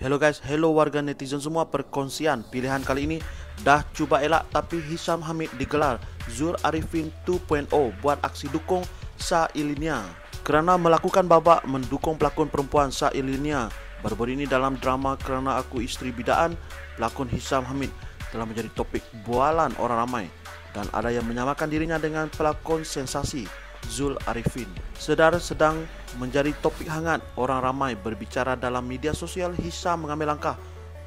Hello guys, hello warga netizen semua. Perkongsian pilihan kali ini Dah cuba elak tapi Hisham Hamid digelar Zur Arifin 2.0 buat aksi dukung Sa Ilinia Kerana melakukan babak mendukung pelakon perempuan Sa Ilinia Baru-baru ini dalam drama Kerana Aku Isteri Bidaan Pelakon Hisham Hamid telah menjadi topik bualan orang ramai. Dan ada yang menyamakan dirinya dengan pelakon sensasi Zul Arifin. Sedar sedang menjadi topik hangat orang ramai berbicara dalam media sosial Hisham mengambil langkah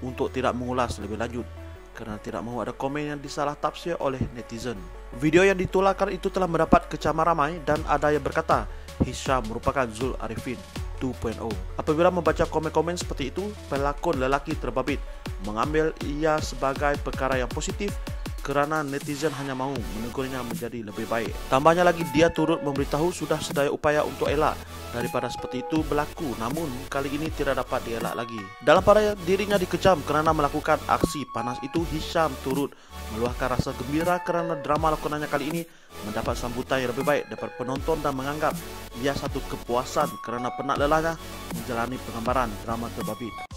untuk tidak mengulas lebih lanjut kerana tidak mahu ada komen yang disalah tafsir oleh netizen. Video yang ditularkan itu telah mendapat kecaman ramai dan ada yang berkata Hisham merupakan Zul Arifin 2.0. Apabila membaca komen-komen seperti itu, pelakon lelaki terbabit mengambil ia sebagai perkara yang positif kerana netizen hanya mahu menegurnya menjadi lebih baik. Tambahnya lagi dia turut memberitahu sudah sedaya upaya untuk elak daripada seperti itu berlaku namun kali ini tidak dapat dielak lagi. Dalam pada dirinya dikecam kerana melakukan aksi panas itu Hisham turut meluahkan rasa gembira kerana drama lakonannya kali ini mendapat sambutan yang lebih baik daripada penonton dan menganggap ia satu kepuasan kerana penat lelahnya menjalani penggambaran drama terbabit.